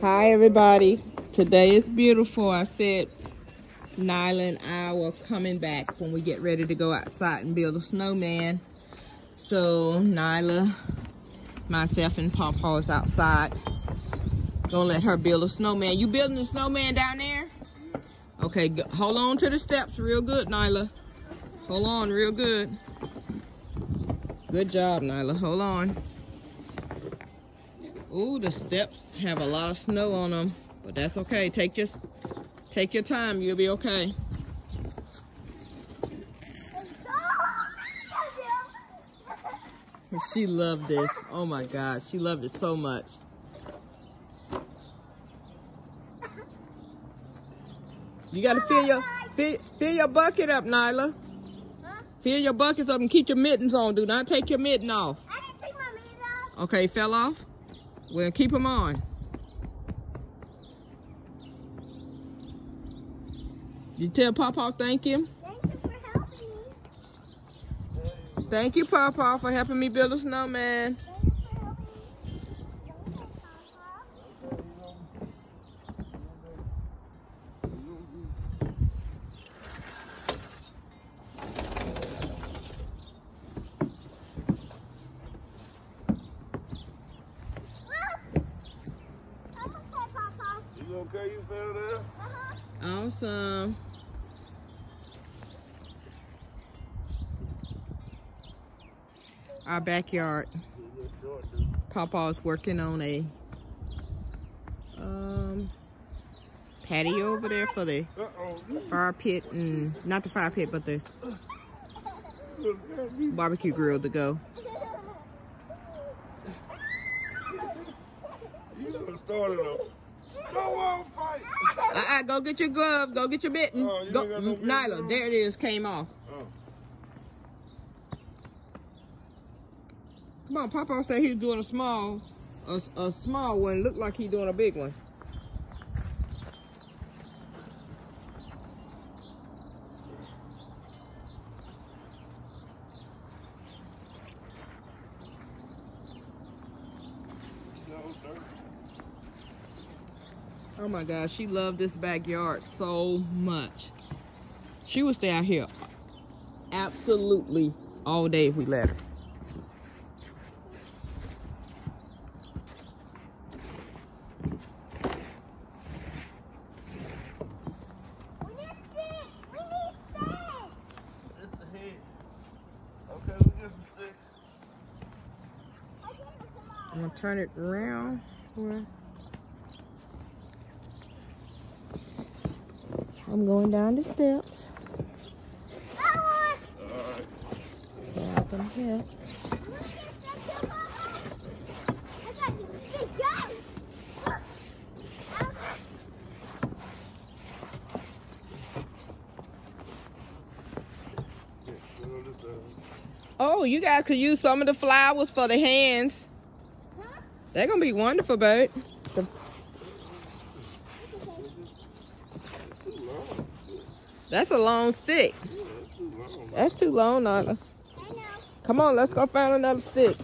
Hi everybody. Today is beautiful. I said Nyla and I were coming back when we get ready to go outside and build a snowman. So Nyla, myself and Pawpaw is outside. Gonna let her build a snowman. You building a snowman down there? Okay, hold on to the steps real good, Nyla. Hold on real good. Good job, Nyla. Hold on. Ooh, the steps have a lot of snow on them, but that's okay. Take just take your time. You'll be okay. She loved this. Oh my God, she loved it so much. You gotta fill your fill, fill your bucket up, Nyla. Huh? Fill your buckets up and keep your mittens on. Do not take your mitten off. I didn't take my mittens off. Okay, fell off? Well, keep them on. You tell Papa thank him? Thank you for helping me. Thank you, Pawpaw, for helping me build a snowman. okay? You fell there? Uh-huh. Awesome. Our backyard. Papa's working on a um, patio over there for the fire pit and not the fire pit, but the barbecue grill to go. You started off. Go fight. Uh-uh, go get your glove. Go get your mitten. Oh, you go, no Nyla, there it is. Came off. Come on, Papa said he's doing a small, a, a small one. Looked like he's doing a big one. Oh my gosh, she loved this backyard so much. She would stay out here absolutely all day if we let her. I'm gonna turn it around. I'm going down the steps. here. Oh, you guys could use some of the flowers for the hands. They're gonna be wonderful, babe. The That's a long stick. that's too long. Nana. Come on, let's go find another stick.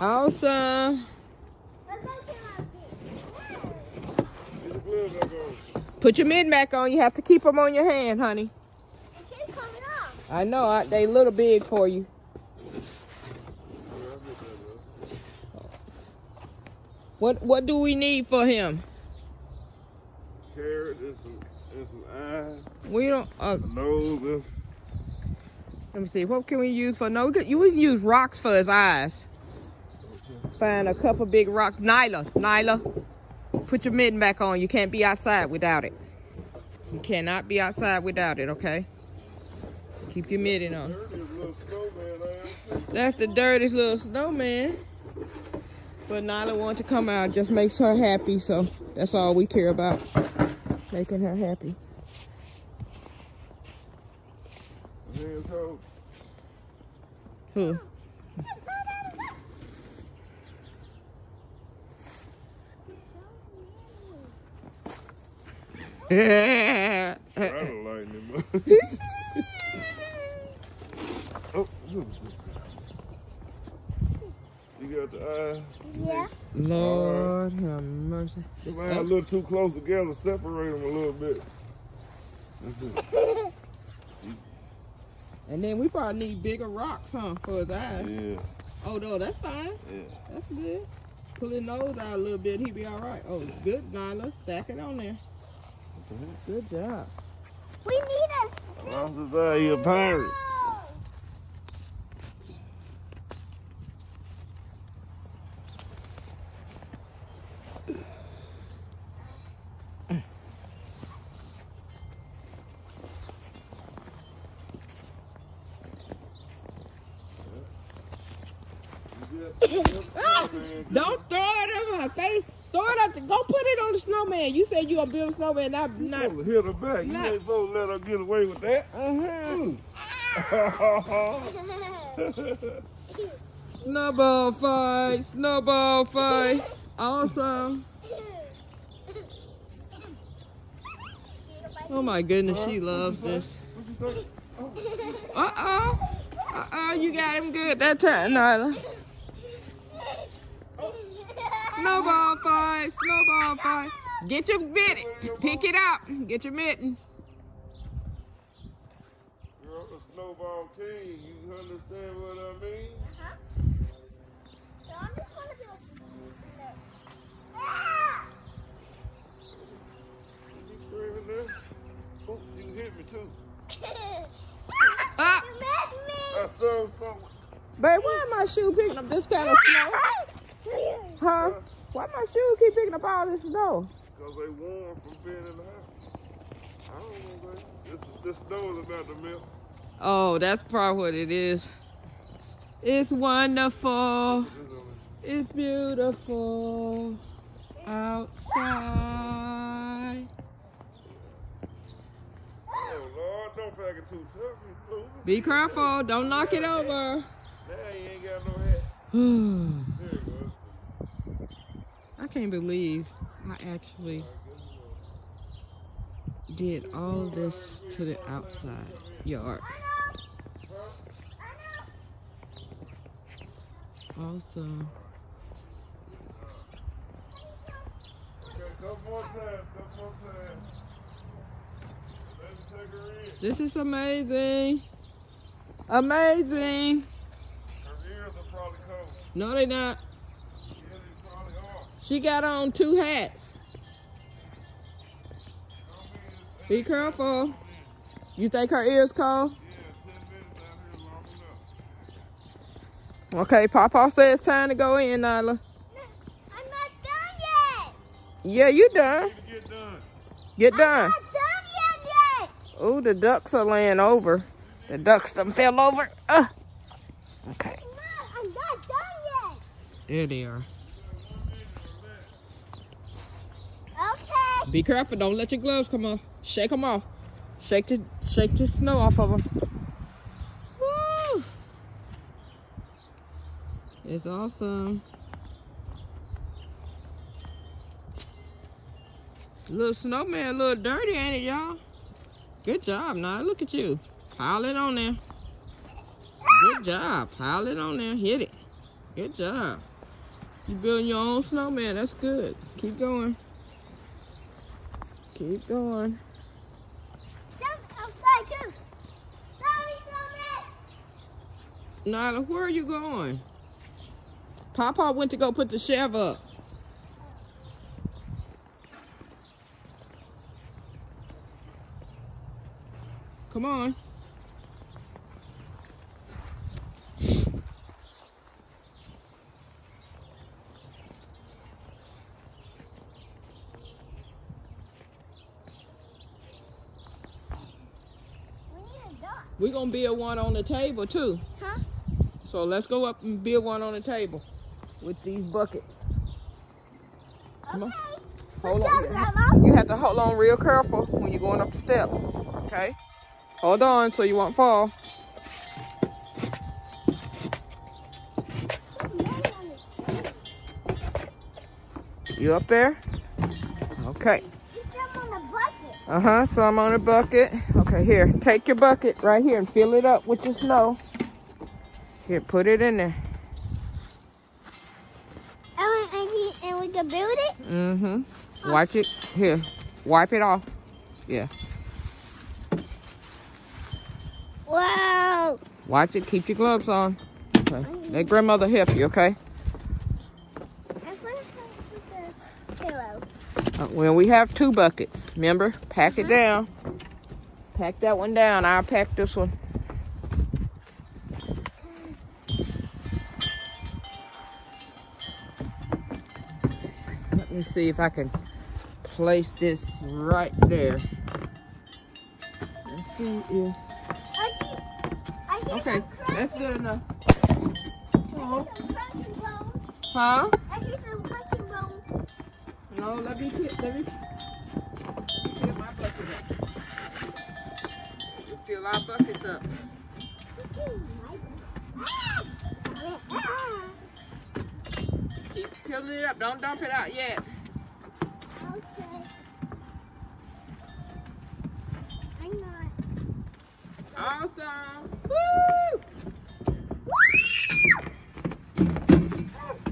Awesome. Put your mid back on. You have to keep them on your hand, honey. I know. I, they a little big for you. What What do we need for him? Carrot and some, and some eyes. We don't. Uh, nose. Let me see. What can we use for? No, we can, you can use rocks for his eyes. Find a couple big rocks. Nyla, Nyla, put your mitten back on. You can't be outside without it. You cannot be outside without it, okay? Keep your mitten on. That's the dirtiest little snowman. But Nyla wanted to come out. Just makes her happy. So that's all we care about. Making her happy. Who? I don't like oh, you got the eye. Yeah. Lord have mercy. Them eyes a little too close together. Separate them a little bit. And then we probably need bigger rocks, huh, for his eyes. Yeah, Oh, no, that's fine. yeah. That's good. Pull his nose out a little bit, he be all right. Oh, good, Nyla. Stack it on there. Good job. We need a As long as his eye, he a pirate. Don't throw it in her face. Throw it up. The, go put it on the snowman. You said you gonna build a snowman, not You not. to hit her back. You Nah. ain't supposed to let her get away with that. Uh-huh. Ooh. Snowball fight. Snowball fight. Awesome. Oh my goodness, she loves this. You? Uh oh. Uh oh, you got him good that time, Nyla. Snowball fight. Snowball fight. Get your mitten. Pick it up. Get your mitten. Girl, the snowball king. You understand what I mean? So I'm just gonna do Ah! You screaming there? Oh, you hit me too. Ah, You missed me! I saw something. babe, why am my shoe picking up this kind of snow? Huh? Why my shoes keep picking up all this snow? Because they warm from being in the house. I don't know, baby. This, this snow is about to melt. Oh, that's probably what it is. It's wonderful. This is only- It's beautiful outside. Oh, Lord, don't pack it too tough. You. Be careful. Don't knock it over. Now you ain't got no hat. I There you go. Can't believe I actually did all of this to the outside yard. Awesome. Okay, couple more times, couple more times. Let me take her in. This is amazing. Amazing. Her ears are probably cold. No, they not. Yeah, they probably are. She got on two hats. Don't mean it's- Be careful. You think her ears cold? Yeah, 10 minutes out here long enough. Okay, Papa said it's time to go in, Nyla. I'm not done yet! Yeah, you done. Need to get done. Get I'm done. not done yet yet! Oh, the ducks are laying over. The ducks done fell over. Uh. Okay, Mom, I'm not done there they are. yet! Okay. Be careful, don't let your gloves come off. Shake them off. Shake the shake the snow off of them. Woo! It's awesome. Little snowman, a little dirty, ain't it, y'all? Good job, now look at you. Pile it on there. Good job. Pile it on there. Hit it. Good job. You building your own snowman. That's good. Keep going. Keep going. Jump outside too. Sorry. Nyla, where are you going? Papa went to go put the chef up. Come on. We need a dog. We're going to build one on the table too. Huh? So let's go up and build one on the table with these buckets. Come on. Okay. Hold Let's on. go, Grandma. You have to hold on real careful when you're going up the steps. Okay? Hold on so you won't fall. You up there? Okay. You step on the bucket. Uh-huh, some on a bucket. Okay, here, take your bucket right here and fill it up with your snow. Here, put it in there. And we, and we, and we can build it? Mm-hmm. Watch it. Here, wipe it off. Yeah. Wow. Watch it. Keep your gloves on. Okay. Let grandmother help you, okay? I'm to the pillow. Uh, well, we have two buckets. Remember? Pack it down. Pack that one down. I'll pack this one. Let me see if I can place this right there. Let's see if... I see, I see Okay, that's good enough. Oh, I see some bones. huh? I see some crunchy bones. No, let me let me fill my bucket up. Fill our buckets up. Keep filling it up. Don't dump it out yet. Okay. I'm not. Awesome. Woo!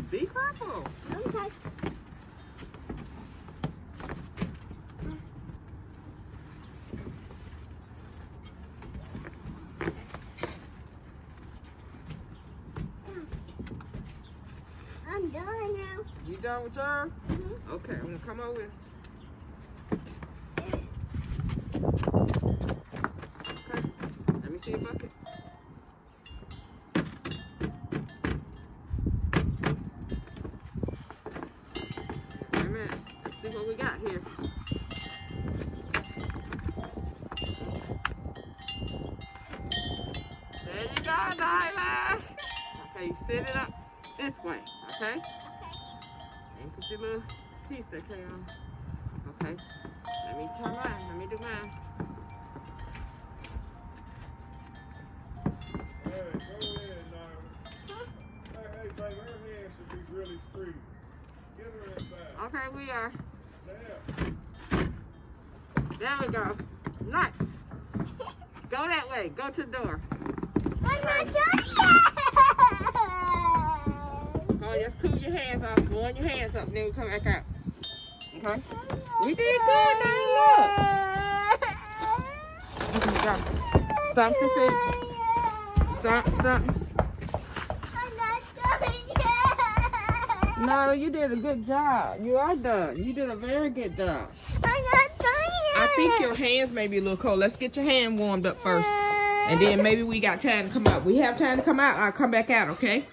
Be careful. Okay. I'm done now. You done with yours? Mhm. Okay, I'm gonna come over. Okay, let me see your bucket. Wait a minute. Let's see what we got here. There you go, Nyla. Okay, you set it up this way, okay? Your little piece that came on. Okay. Let me turn mine. Let me do mine. Okay, we are. There. There we go. Nice. Go that way. Go to the door. I'm not done yet. Oh, just cool your hands off. Warm your hands up, then we come back out. Okay? We did good, now look. Okay, stop. Stop the feet. Stop, stop. I'm not done yet. Nala, you did a good job. You are done. You did a very good job. I'm not done yet. I think your hands may be a little cold. Let's get your hand warmed up first. And then maybe we got time to come out. We have time to come out. I'll come back out, okay?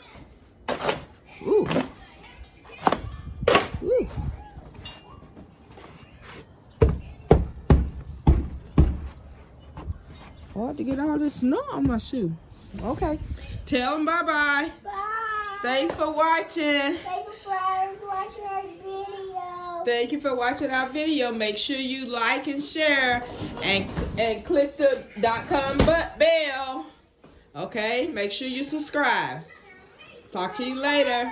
Hard to get all this snow on my shoe. Okay. Tell them bye-bye. Bye. Thanks for watching. Thank you for watching our video. Thank you for watching our video. Make sure you like and share and and click the dot com but bell. Okay? Make sure you subscribe. Talk to you later.